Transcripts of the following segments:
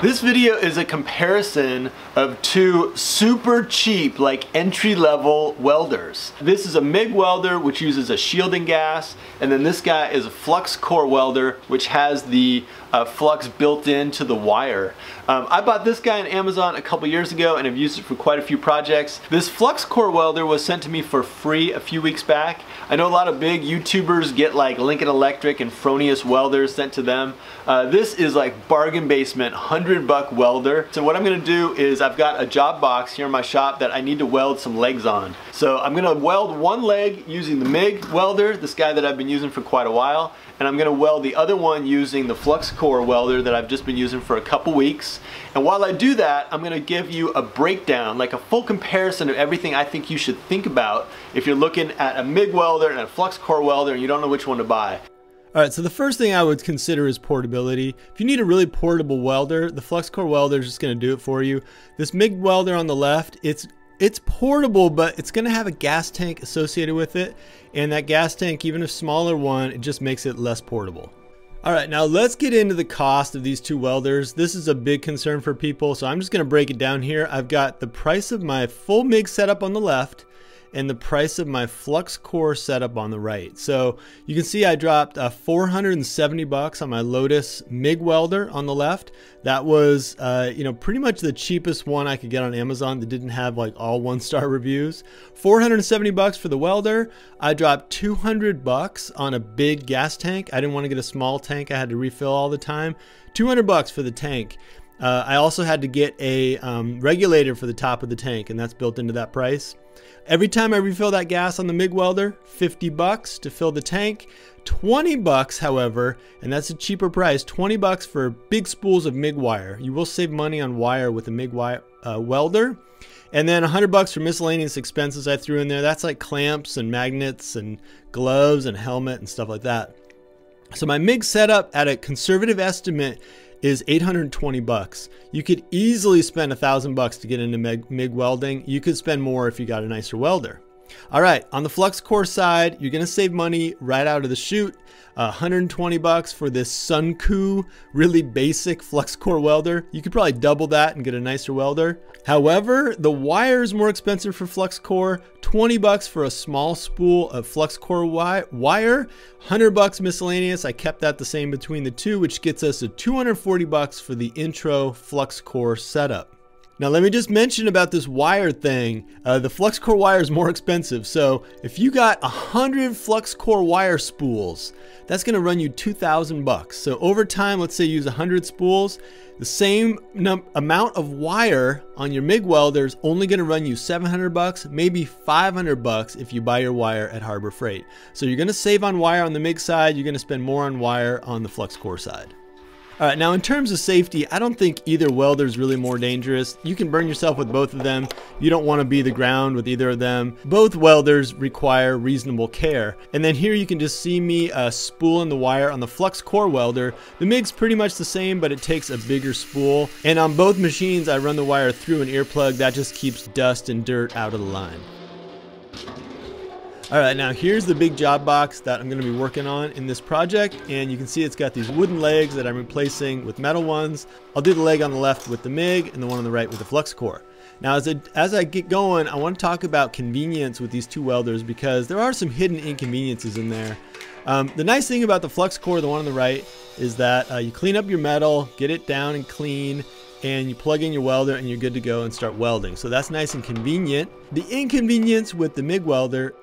This video is a comparison of two super cheap, like entry-level welders. This is a MIG welder, which uses a shielding gas, and then this guy is a flux core welder, which has the uh, flux built into the wire. Um, I bought this guy on Amazon a couple years ago and have used it for quite a few projects. This flux core welder was sent to me for free a few weeks back. I know a lot of big YouTubers get like Lincoln Electric and Fronius welders sent to them. Uh, this is like bargain basement, 100 buck welder. So what I'm gonna do is I've got a job box here in my shop that I need to weld some legs on. So I'm gonna weld one leg using the MIG welder, this guy that I've been using for quite a while, and I'm gonna weld the other one using the flux core welder that I've just been using for a couple weeks. And while I do that, I'm gonna give you a breakdown, like a full comparison of everything I think you should think about if you're looking at a MIG welder and a flux core welder and you don't know which one to buy. All right, so the first thing I would consider is portability. If you need a really portable welder, the flux core welder is just gonna do it for you. This MIG welder on the left, it's it's portable, but it's gonna have a gas tank associated with it. And that gas tank, even a smaller one, it just makes it less portable. All right, now let's get into the cost of these two welders. This is a big concern for people, so I'm just gonna break it down here. I've got the price of my full MIG setup on the left, and the price of my flux core setup on the right. So you can see I dropped uh, 470 bucks on my Lotus MIG welder on the left. That was, uh, you know, pretty much the cheapest one I could get on Amazon that didn't have like all one star reviews. 470 bucks for the welder. I dropped 200 bucks on a big gas tank. I didn't want to get a small tank. I had to refill all the time. 200 bucks for the tank. Uh, I also had to get a um, regulator for the top of the tank, and that's built into that price. Every time I refill that gas on the MIG welder, 50 bucks to fill the tank. 20 bucks, however, and that's a cheaper price, 20 bucks for big spools of MIG wire. You will save money on wire with a MIG wire, uh, welder. And then 100 bucks for miscellaneous expenses I threw in there. That's like clamps and magnets and gloves and helmet and stuff like that. So my MIG setup at a conservative estimate is 820 bucks. You could easily spend a thousand bucks to get into MIG, welding. You could spend more if you got a nicer welder. All right, on the flux core side, you're gonna save money right out of the chute. Uh, 120 bucks for this Suncoo really basic flux core welder. You could probably double that and get a nicer welder. However, the wire is more expensive for flux core. 20 bucks for a small spool of flux core wi wire. 100 bucks miscellaneous. I kept that the same between the two, which gets us to 240 bucks for the intro flux core setup. Now let me just mention about this wire thing. Uh, the flux core wire is more expensive. So if you got 100 flux core wire spools, that's gonna run you 2,000 bucks. So over time, let's say you use 100 spools, the same amount of wire on your MIG welder is only gonna run you 700 bucks, maybe 500 bucks if you buy your wire at Harbor Freight. So you're gonna save on wire on the MIG side, you're gonna spend more on wire on the flux core side. All right, now in terms of safety, I don't think either welder is really more dangerous. You can burn yourself with both of them. You don't want to be the ground with either of them. Both welders require reasonable care. And then here you can just see me uh, spooling the wire on the flux core welder. The MIG's pretty much the same, but it takes a bigger spool. And on both machines, I run the wire through an earplug. That just keeps dust and dirt out of the line. All right, now here's the big job box that I'm gonna be working on in this project. And you can see it's got these wooden legs that I'm replacing with metal ones. I'll do the leg on the left with the MIG and the one on the right with the flux core. Now, as I, as I get going, I want to talk about convenience with these two welders because there are some hidden inconveniences in there. Um, the nice thing about the flux core, the one on the right, is that uh, you clean up your metal, get it down and clean, and you plug in your welder and you're good to go and start welding. So that's nice and convenient. The inconvenience with the MIG welder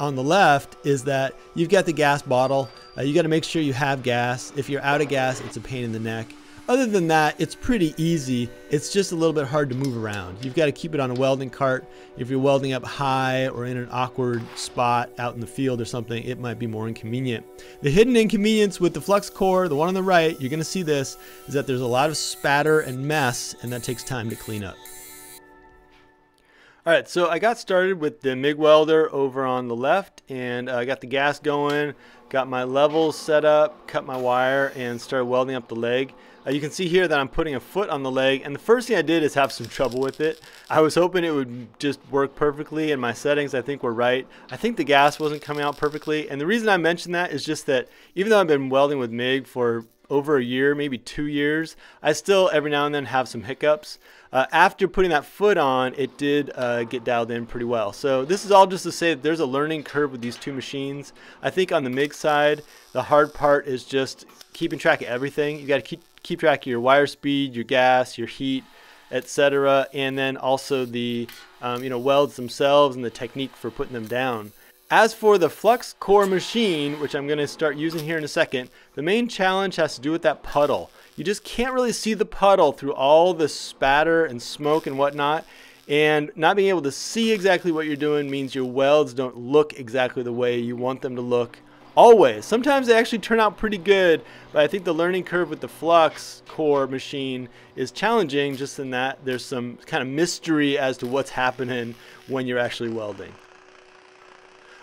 on the left is that you've got the gas bottle. Uh, you got to make sure you have gas. If you're out of gas, it's a pain in the neck. Other than that, it's pretty easy. It's just a little bit hard to move around. You've got to keep it on a welding cart. If you're welding up high or in an awkward spot out in the field or something, it might be more inconvenient. The hidden inconvenience with the flux core, the one on the right, you're going to see this, is that there's a lot of spatter and mess, and that takes time to clean up. All right, so I got started with the MIG welder over on the left and I uh, got the gas going, got my levels set up, cut my wire and started welding up the leg. Uh, you can see here that I'm putting a foot on the leg and the first thing I did is have some trouble with it. I was hoping it would just work perfectly and my settings I think were right. I think the gas wasn't coming out perfectly and the reason I mention that is just that even though I've been welding with MIG for over a year, maybe two years. I still every now and then have some hiccups. Uh, after putting that foot on, it did uh, get dialed in pretty well. So this is all just to say that there's a learning curve with these two machines. I think on the MIG side, the hard part is just keeping track of everything. You got to keep keep track of your wire speed, your gas, your heat, etc., and then also the um, you know welds themselves and the technique for putting them down. As for the flux core machine, which I'm going to start using here in a second, the main challenge has to do with that puddle. You just can't really see the puddle through all the spatter and smoke and whatnot. And not being able to see exactly what you're doing means your welds don't look exactly the way you want them to look always. Sometimes they actually turn out pretty good, but I think the learning curve with the flux core machine is challenging just in that there's some kind of mystery as to what's happening when you're actually welding.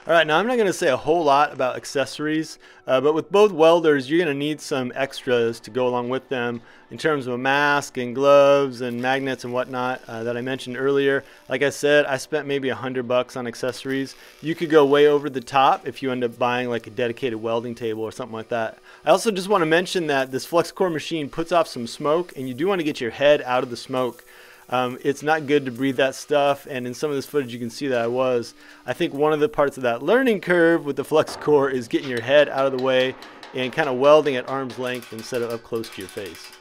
All right, now I'm not going to say a whole lot about accessories, uh, but with both welders, you're going to need some extras to go along with them in terms of a mask and gloves and magnets and whatnot uh, that I mentioned earlier. Like I said, I spent maybe a hundred bucks on accessories. You could go way over the top if you end up buying like a dedicated welding table or something like that. I also just want to mention that this FluxCore machine puts off some smoke, and you do want to get your head out of the smoke. Um, it's not good to breathe that stuff, and in some of this footage you can see that I was. I think one of the parts of that learning curve with the flux core is getting your head out of the way and kind of welding at arm's length instead of up close to your face.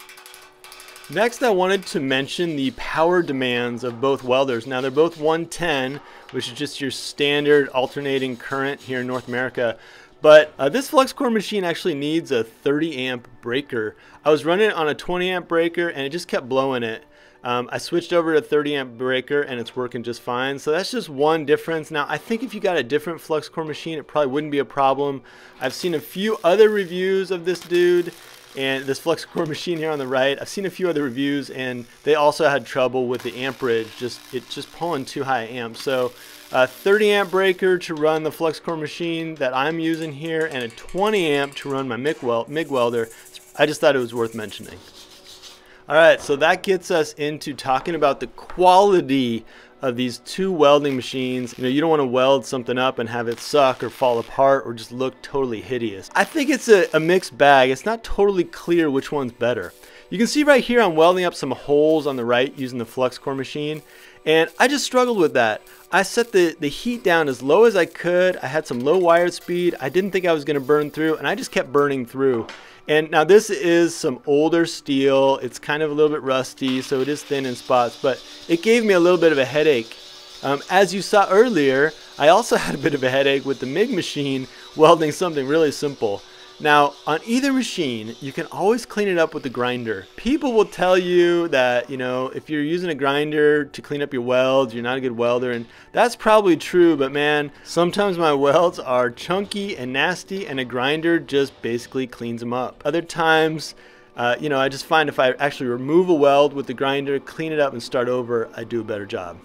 Next, I wanted to mention the power demands of both welders. Now, they're both 110, which is just your standard alternating current here in North America. But uh, this FluxCore machine actually needs a 30 amp breaker. I was running it on a 20 amp breaker and it just kept blowing it. Um, I switched over to 30 amp breaker and it's working just fine. So that's just one difference. Now I think if you got a different flux core machine, it probably wouldn't be a problem. I've seen a few other reviews of this dude and this flux core machine here on the right. I've seen a few other reviews and they also had trouble with the amperage, just it just pulling too high amp. So a 30 amp breaker to run the flux core machine that I'm using here and a 20 amp to run my MIG, MIG welder. I just thought it was worth mentioning. All right, so that gets us into talking about the quality of these two welding machines. You know, you don't want to weld something up and have it suck or fall apart or just look totally hideous. I think it's a, a mixed bag. It's not totally clear which one's better. You can see right here I'm welding up some holes on the right using the flux core machine and I just struggled with that. I set the, the heat down as low as I could. I had some low wire speed. I didn't think I was going to burn through and I just kept burning through. And now this is some older steel. It's kind of a little bit rusty, so it is thin in spots, but it gave me a little bit of a headache. Um, as you saw earlier, I also had a bit of a headache with the MIG machine welding something really simple. Now, on either machine, you can always clean it up with the grinder. People will tell you that, you know, if you're using a grinder to clean up your welds, you're not a good welder, and that's probably true, but man, sometimes my welds are chunky and nasty, and a grinder just basically cleans them up. Other times, uh, you know, I just find if I actually remove a weld with the grinder, clean it up, and start over, I do a better job.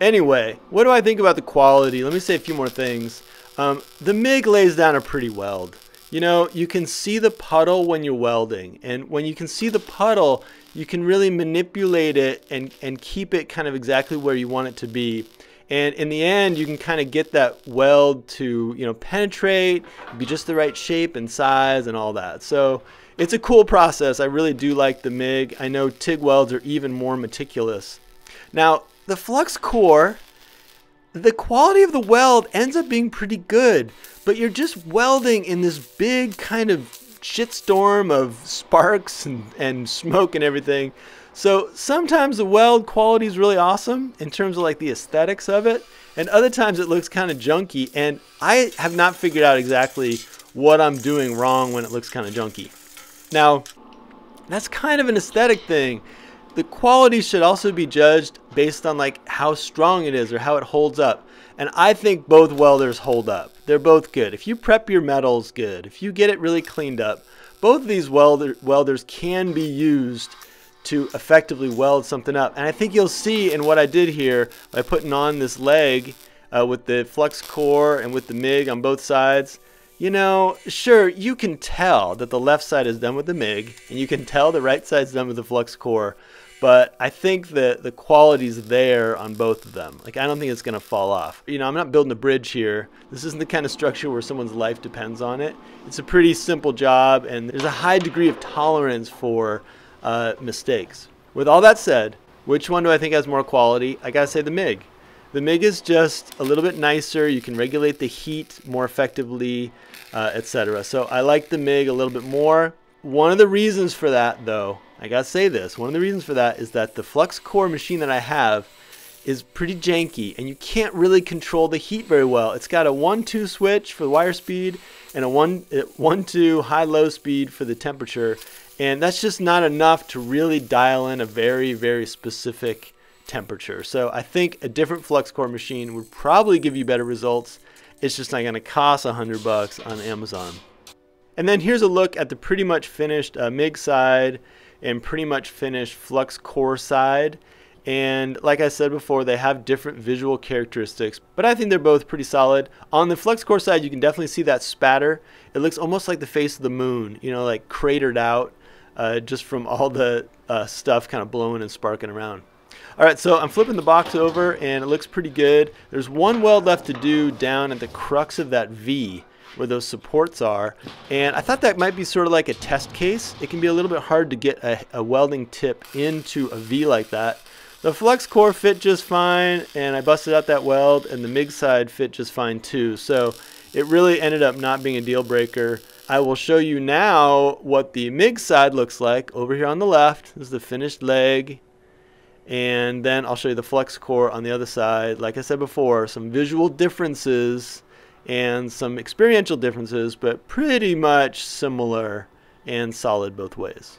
Anyway, what do I think about the quality? Let me say a few more things. Um, the MIG lays down a pretty weld. You know, you can see the puddle when you're welding. And when you can see the puddle, you can really manipulate it and, and keep it kind of exactly where you want it to be. And in the end, you can kind of get that weld to, you know, penetrate, be just the right shape and size and all that. So it's a cool process. I really do like the MIG. I know TIG welds are even more meticulous. Now, the flux core the quality of the weld ends up being pretty good, but you're just welding in this big kind of shitstorm of sparks and, and smoke and everything. So sometimes the weld quality is really awesome in terms of like the aesthetics of it, and other times it looks kind of junky. And I have not figured out exactly what I'm doing wrong when it looks kind of junky. Now, that's kind of an aesthetic thing the quality should also be judged based on like how strong it is or how it holds up. And I think both welders hold up. They're both good. If you prep your metals good, if you get it really cleaned up, both of these welder, welders can be used to effectively weld something up. And I think you'll see in what I did here by putting on this leg uh, with the flux core and with the MIG on both sides. You know, sure, you can tell that the left side is done with the MIG, and you can tell the right side's done with the flux core. But I think that the quality's there on both of them. Like I don't think it's gonna fall off. You know, I'm not building a bridge here. This isn't the kind of structure where someone's life depends on it. It's a pretty simple job, and there's a high degree of tolerance for uh, mistakes. With all that said, which one do I think has more quality? I gotta say the MIG. The MIG is just a little bit nicer. You can regulate the heat more effectively, uh, etc. So I like the MIG a little bit more. One of the reasons for that, though, I gotta say this, one of the reasons for that is that the flux core machine that I have is pretty janky and you can't really control the heat very well. It's got a 1-2 switch for the wire speed and a 1-2 high-low speed for the temperature and that's just not enough to really dial in a very, very specific temperature. So I think a different flux core machine would probably give you better results. It's just not gonna cost a hundred bucks on Amazon. And then here's a look at the pretty much finished uh, MIG side and pretty much finished flux core side. And like I said before, they have different visual characteristics, but I think they're both pretty solid. On the flux core side, you can definitely see that spatter. It looks almost like the face of the moon, you know, like cratered out uh, just from all the uh, stuff kind of blowing and sparking around. All right, so I'm flipping the box over and it looks pretty good. There's one weld left to do down at the crux of that V where those supports are. And I thought that might be sort of like a test case. It can be a little bit hard to get a, a welding tip into a V like that. The flux core fit just fine and I busted out that weld and the MIG side fit just fine too. So it really ended up not being a deal breaker. I will show you now what the MIG side looks like over here on the left. This is the finished leg. And then I'll show you the flux core on the other side. Like I said before, some visual differences and some experiential differences, but pretty much similar and solid both ways.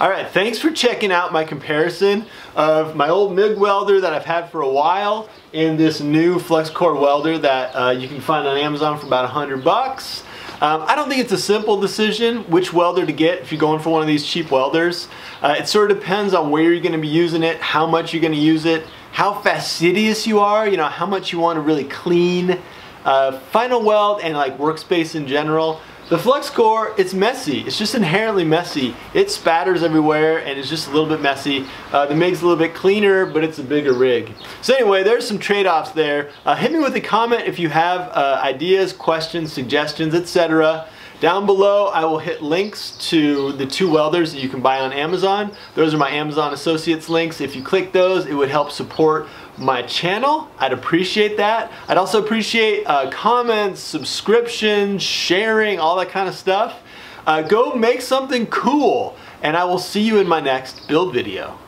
All right, thanks for checking out my comparison of my old MIG welder that I've had for a while and this new flux core welder that uh, you can find on Amazon for about 100 bucks. Um, I don't think it's a simple decision which welder to get if you're going for one of these cheap welders. Uh, it sort of depends on where you're going to be using it, how much you're going to use it, how fastidious you are, you know, how much you want to really clean uh, final weld and like workspace in general. The flux core, it's messy. It's just inherently messy. It spatters everywhere and it's just a little bit messy. Uh, the MIG's a little bit cleaner, but it's a bigger rig. So anyway, there's some trade-offs there. Uh, hit me with a comment if you have uh, ideas, questions, suggestions, etc. Down below, I will hit links to the two welders that you can buy on Amazon. Those are my Amazon Associates links. If you click those, it would help support my channel. I'd appreciate that. I'd also appreciate uh, comments, subscriptions, sharing, all that kind of stuff. Uh, go make something cool, and I will see you in my next build video.